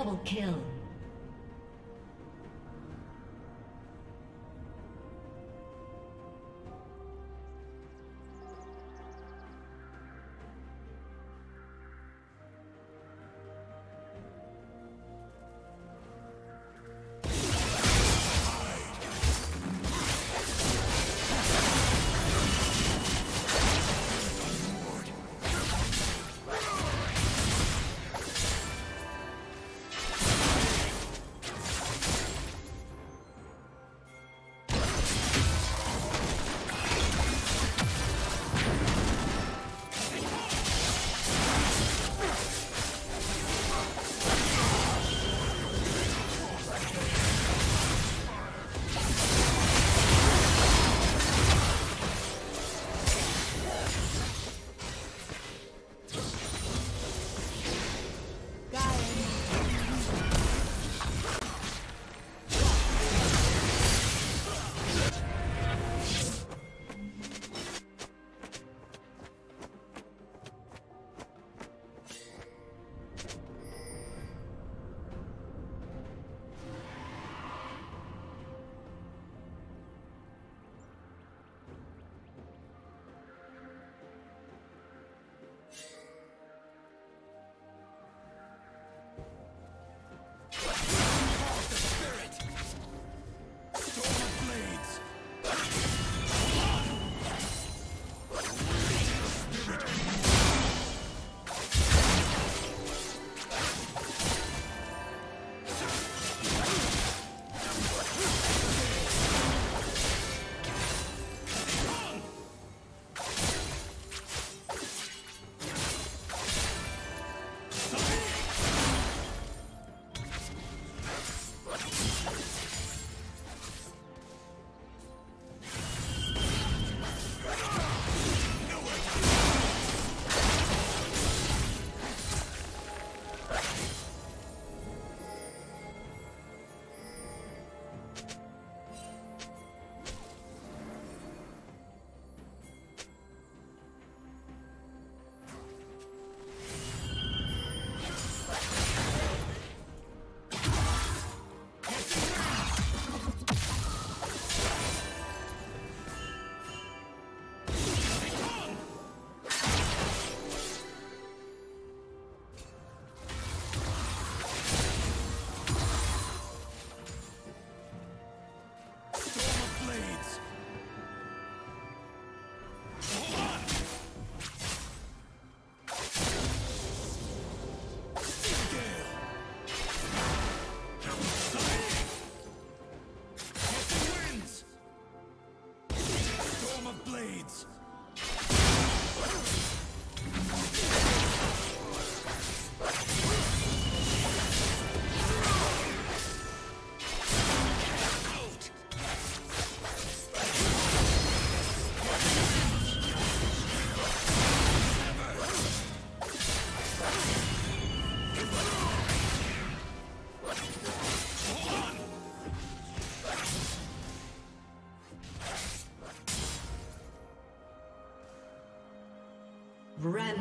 Double kill.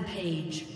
Rampage.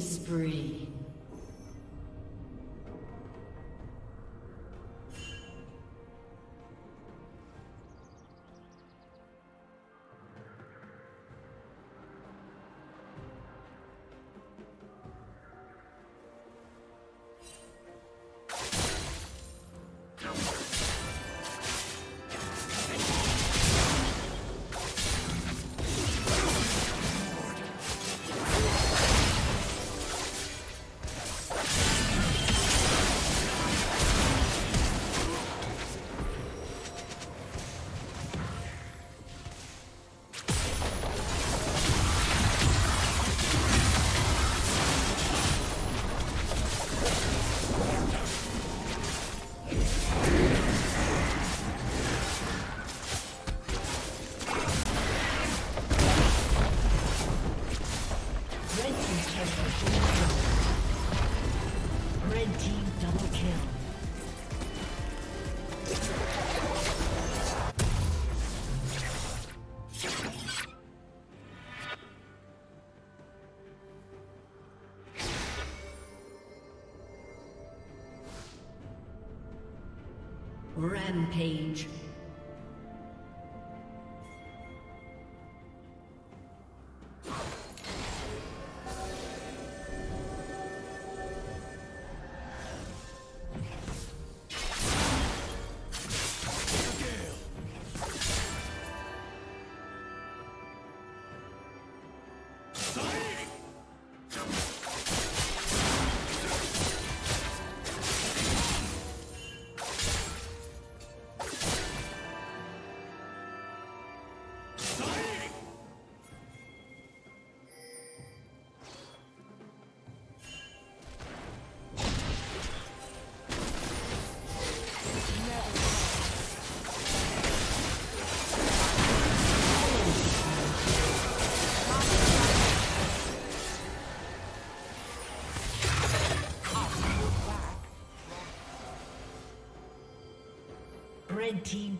Spree. Rampage.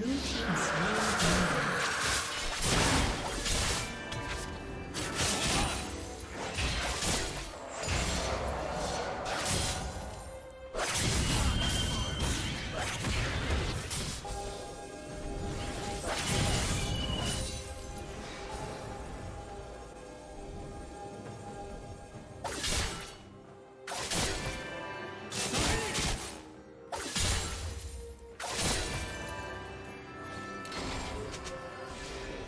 Blue team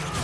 down.